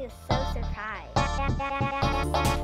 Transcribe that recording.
She was so surprised.